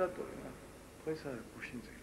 だと思います。これさ、ご親戚。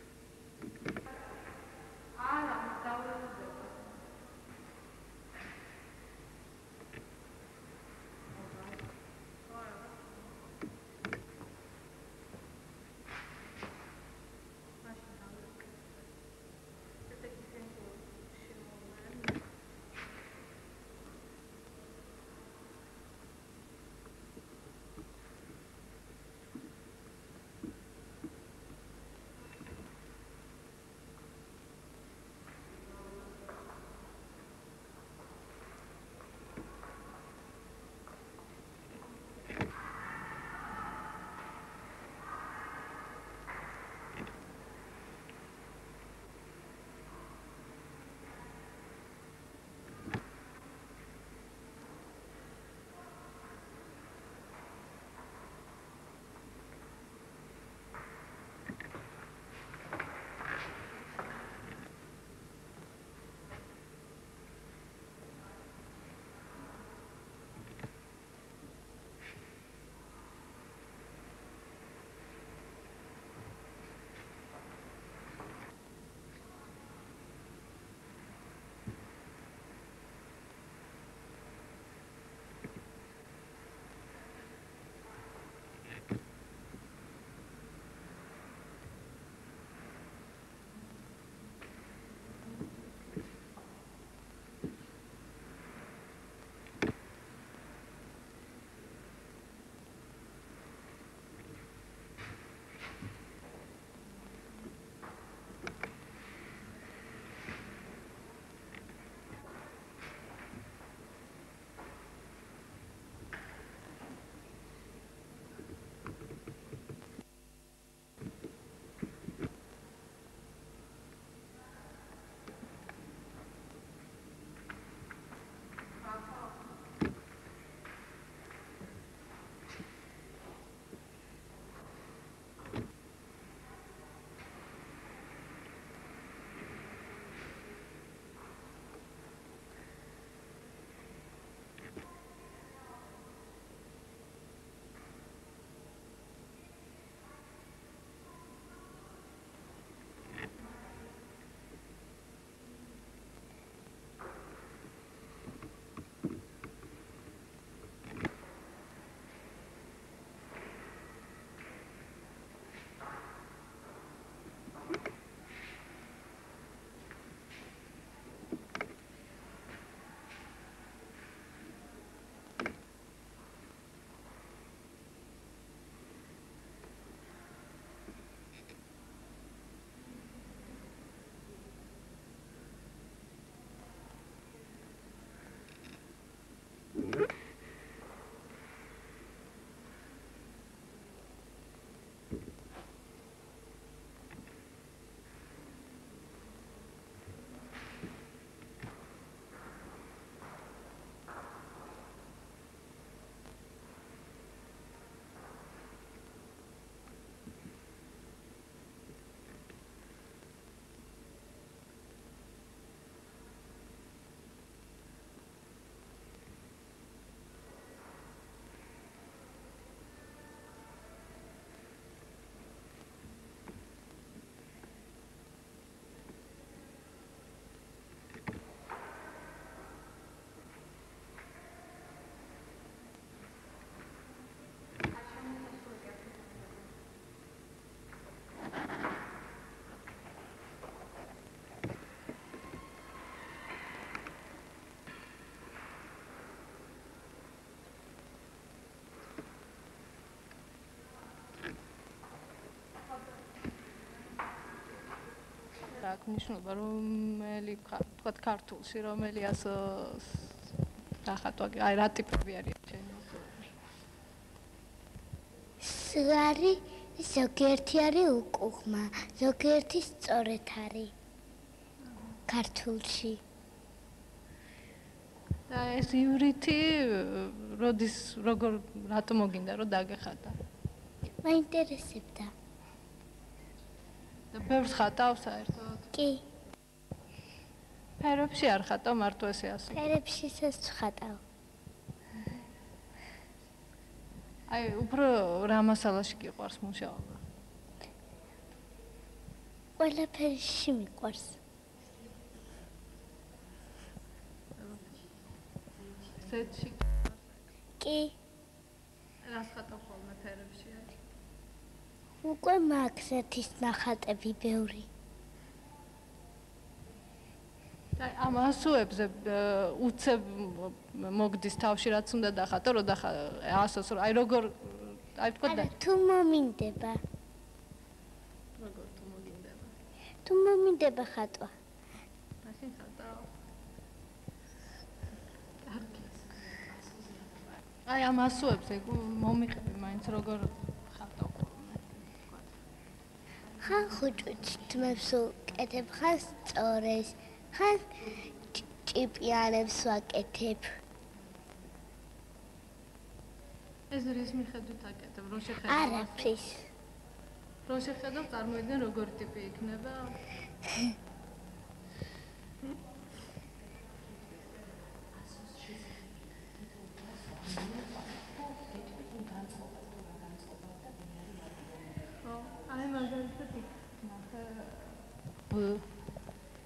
აქვს მნიშვნელობა რომელი თქვა ქართულში რომელიას რახატვა აი რა ტიპები არის ჩემი? სვარი ზოგიერთი არის უკუღმა ზოგიერთი სწორეთ არის ქართულში. და ეს ივრითი როდის როგორ რატო მოგინდა რომ დაგეხატა? მაინტერესებდა. და ბევრს ხატავ საერთოდ. კი. ფერებში არ ხატავ მარტო ესე ასე. ფერებში ეს ხატავ. აი უფრო რა მასალაში გიყვარს მუშაობა. ყველაფერში მიყვარს სეტში კი. რას ხატავ ხოლმე ფერებში უკვე მაქვს ერთის ნახატები ბევრი. და ამ ასოებზე უცებ მოგდის თავში რაც უნდა დახატო რომ დახა ასოს აი როგორ აი თქო და თუ მომინდება. როგორ თუ მოგინდება თუ მომინდება ხატვა. მაშინ ხატავ აი ამ ასოებზე მომიყევი მაინც როგორ ხატავ ხოლმე ხან ხუჭუჭ თმებს უკეთებ ხან სწორეს ხან ჭიპიანებს ვაკეთებ. ეს რის მიხედვით აკეთებ რო შეხედავ არაფრის რო შეხედავ წარმოიდგენ როგორ ტიპი იქნება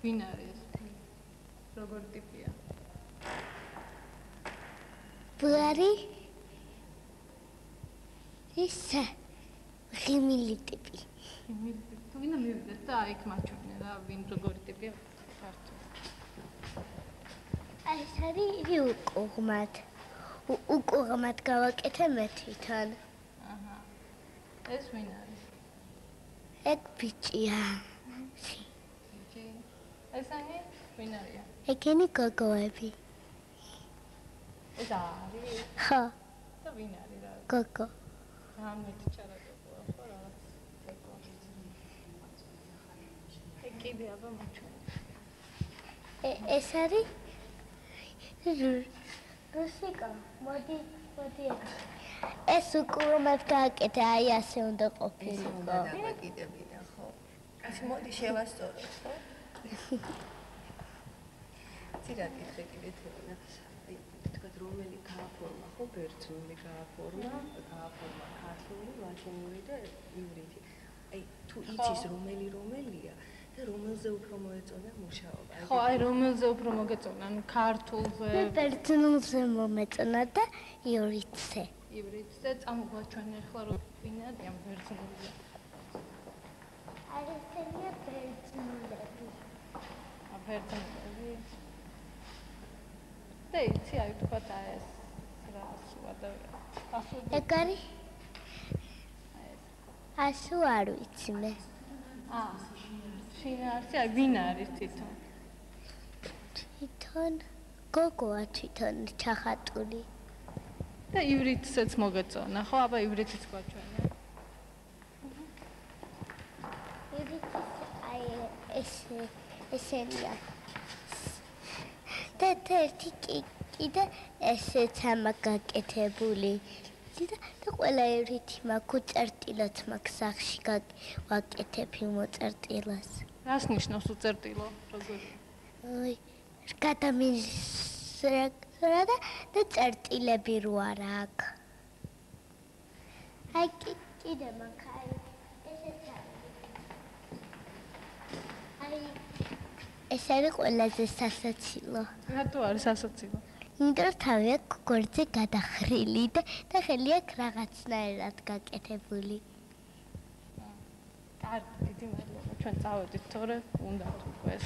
ვინ არის როგორ ტიპია? ბარი ისა ღიმილი ტიპი. თუ ვინა მივიდეთ და იქ მაჩვენე რა ვინ როგორი ტიპია? ფართო აი ეს არის უკუღმად უკუღმად გავაკეთე მე თვითონ აჰა. ეს ვინ არის ეგ ბიჭია ბიჭი ეს არის ვინ არია ეგენი გოგოები ეს არის ხო და ვინ არის რა გოგო რამეთი ჩარაგებოა ხო რაღაც ეგო ეგ კიდე აბა მაჩვენე ეს არის რუსიკა მოდი ეს უკურმად გააკეთე აი ასე უნდა ყოფილიყო. უნდა დამაკიდებინა ხო. ასე მოდი შევასწოროთ ხო? ცირა კითხე კიდე თებინა. აი თქვა რომელი გააფორმა ხო? ბერძნული გააფორმა გააფორმა ქართული ლათინური და ივრითი. აი თუ იცის რომელი რომელია და რომელზე უფრო მოეწონა მუშაობა. ხო, აი რომელზე უფრო მოგეწონა, ანუ ქართულზე. მე ბერძნულზე მომეწონა და ივრითზე. ივრითზე წამოგვაჩვენე ახლა რომ ვინადი ამ ბერძნულზე. აი ესენია ბერძნულები. ა ბერძნულები. და იცი აი თქვა და ეს რა ასუა და ასუ ეგ არის ასუ არ ვიცი მე. აა შინაარსი აი ვინ არის თვითონ? თვითონ გოგოა თვითონ ჩახატული. და ივრითსაც მოგეწონა, ხო? აბა ივრითიც გვაჩვენე. ივრითიც აი ეს ესენია. და ერთი კიდე ესეც ამაგაკეთებული. და და ყველა ერთი მაქვს უწერტილოც მაქვს სახში ვაკეთებ იმ უწერტილას. რას ნიშნავს უწერტილო? როგორ? ой, გადამიზრა და და წერტილები რო არ აქვს. აი კიდე მაგარი ესეც აი ეს არის ყველაზე სასაცილო. რატო არის სასაცილო? რომ თავი აქვს გორზე გადახრილი და და ხელი აქვს რაღაცნაირად გაკეთებული. კარგი, დიდი მადლობა. ჩვენ წავედით თორე უნდა თქვეს.